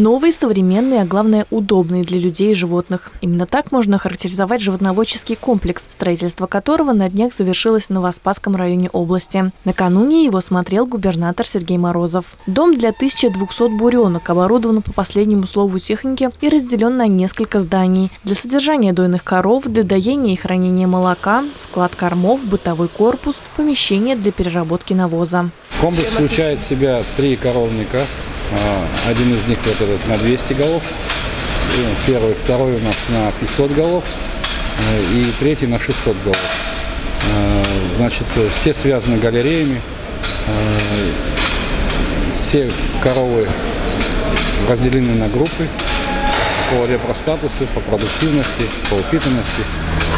Новые, современные, а главное удобные для людей и животных. Именно так можно охарактеризовать животноводческий комплекс, строительство которого на днях завершилось в Новоспасском районе области. Накануне его смотрел губернатор Сергей Морозов. Дом для 1200 буренок оборудован по последнему слову техники и разделен на несколько зданий. Для содержания дойных коров, для доения и хранения молока, склад кормов, бытовой корпус, помещение для переработки навоза. Комплекс включает в себя три коровника, один из них вот этот на 200 голов, э, первый, второй у нас на 500 голов э, и третий на 600 голов. Э, значит, все связаны галереями, все коровы разделены на группы по репростатусу, по продуктивности, по упитанности.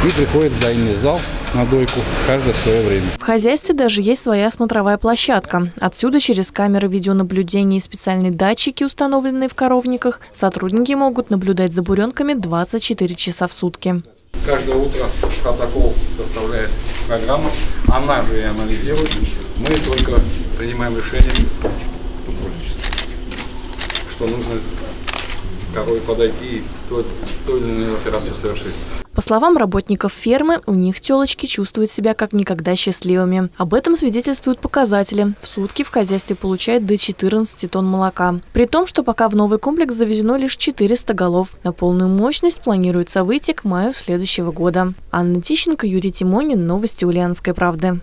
И приходит в дайный зал на дойку каждое свое время. В хозяйстве даже есть своя смотровая площадка. Отсюда через камеры видеонаблюдения и специальные датчики, установленные в коровниках, сотрудники могут наблюдать за буренками 24 часа в сутки. Каждое утро протокол составляет программа, она же и анализирует. Мы только принимаем решение, что нужно корове подойти и ту, ту или иную операцию совершить. По словам работников фермы, у них телочки чувствуют себя как никогда счастливыми. Об этом свидетельствуют показатели. В сутки в хозяйстве получают до 14 тонн молока. При том, что пока в новый комплекс завезено лишь 400 голов. На полную мощность планируется выйти к маю следующего года. Анна Тищенко, Юрий Тимонин. Новости Ульяновской правды.